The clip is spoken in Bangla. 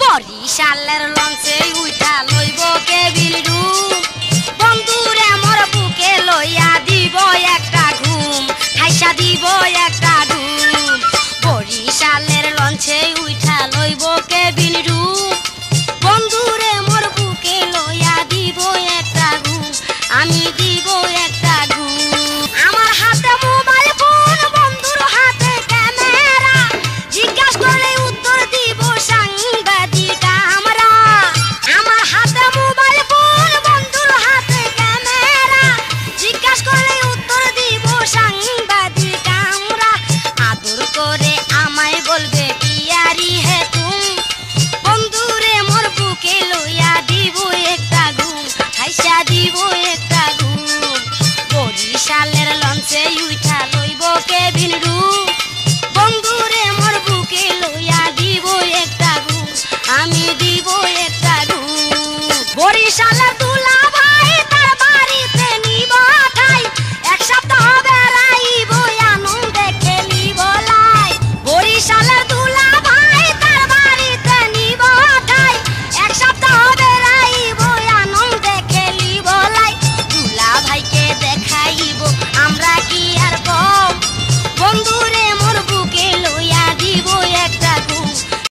বরিশালের লঞ্চে উঠা লইব কেবিল রুম। বন্ধুরে মোর বুকে লইয়া দিব একটা ঘুম খাইসা দিব একটা ঘুম। বরিশালের লঞ্চে উঠা লইব কেবিল রুম। বন্ধুরে মোর বুকে লইয়া দিব একটা ঘুম, আমি দিব মাংসে উঠা লইব কে ভিলডু